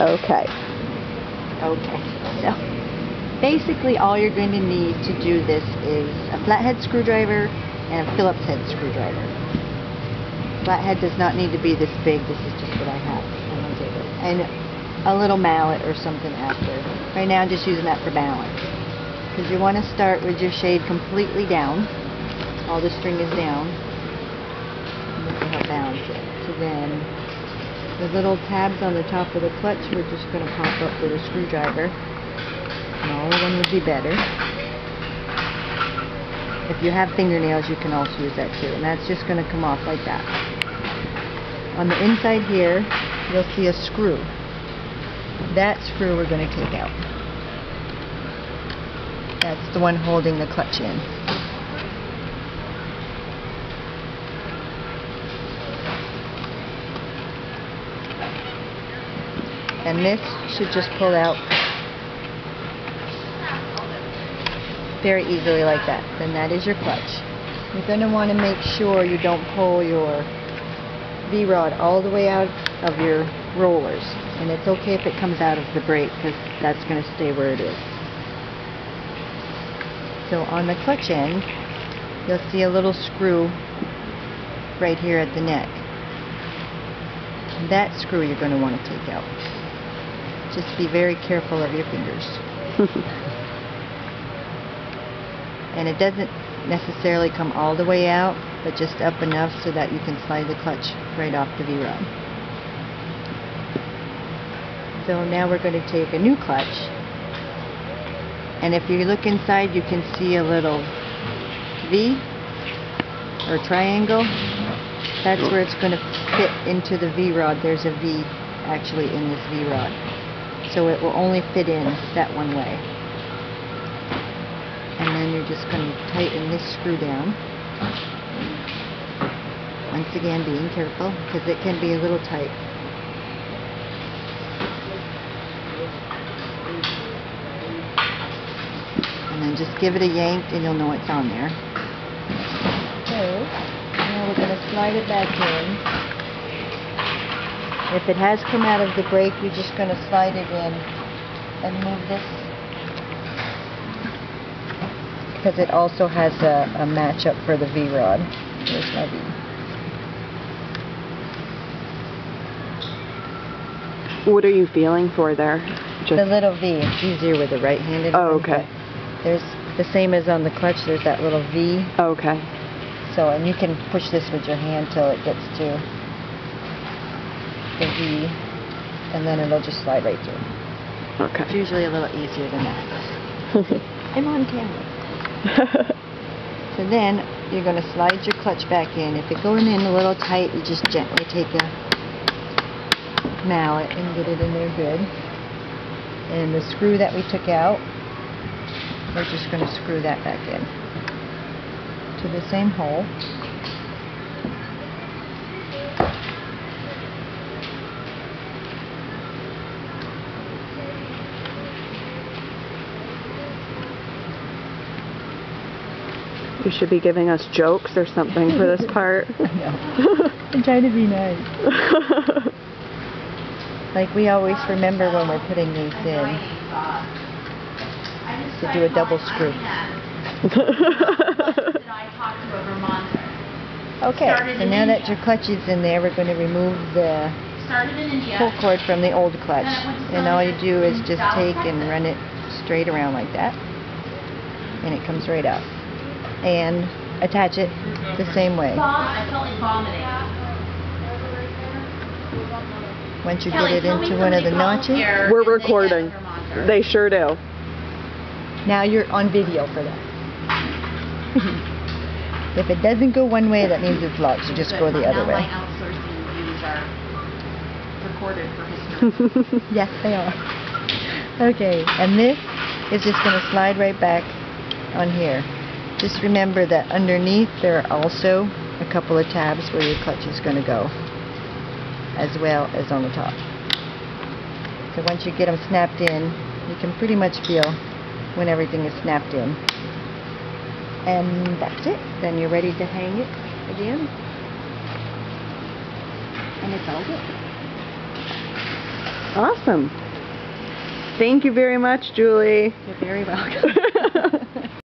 Okay. Okay, so basically all you're going to need to do this is a flathead screwdriver and a Phillips head screwdriver. Flathead does not need to be this big, this is just what I have on my table. And a little mallet or something after. Right now I'm just using that for balance. Because you want to start with your shade completely down. All the string is down. And this will help balance it. So then the little tabs on the top of the clutch we're just going to pop up with a screwdriver. Smaller one would be better. If you have fingernails you can also use that too and that's just going to come off like that. On the inside here you'll see a screw. That screw we're going to take out. That's the one holding the clutch in. And this should just pull out very easily like that. Then that is your clutch. You're going to want to make sure you don't pull your V-rod all the way out of your rollers. And it's okay if it comes out of the brake because that's going to stay where it is. So on the clutch end, you'll see a little screw right here at the neck. That screw you're going to want to take out. Just be very careful of your fingers. and it doesn't necessarily come all the way out, but just up enough so that you can slide the clutch right off the V-rod. So now we're going to take a new clutch. And if you look inside, you can see a little V or triangle. That's where it's going to fit into the V-rod. There's a V actually in this V-rod so it will only fit in that one way. And then you're just going to tighten this screw down. Once again, being careful because it can be a little tight. And then just give it a yank and you'll know it's on there. So, now we're going to slide it back in. If it has come out of the brake, you're just going to slide it in and move this because it also has a, a match up for the V-rod. Here's my V. What are you feeling for there? Just The little V. It's easier with the right-handed. Oh, okay. There's the same as on the clutch. There's that little V. okay. So, and you can push this with your hand till it gets to the V, and then it'll just slide right through. Okay. It's usually a little easier than that. I'm on camera. So then you're going to slide your clutch back in. If it's going in a little tight, you just gently take a mallet and get it in there good. And the screw that we took out, we're just going to screw that back in to the same hole. You should be giving us jokes or something for this part. no. I'm trying to be nice. Like we always remember when we're putting these in to do a double screw. Okay, so now that your clutch is in there, we're going to remove the Started in India. pull cord from the old clutch. And all you do is just take and run it straight around like that. And it comes right out. And attach it the same way. I felt like vomiting. Once you get it into one of the somebody notches, We're and they get recording. They sure do. now you're on video for that. if it doesn't go one way, that means it's locked. So just go the other way. outsourcing views are recorded for history. Yes, they are. Okay, and this is just going to slide right back on here. Just remember that underneath there are also a couple of tabs where your clutch is going to go, as well as on the top. So once you get them snapped in, you can pretty much feel when everything is snapped in. And that's it. Then you're ready to hang it again. And it's all good. Awesome. Thank you very much, Julie. You're very welcome.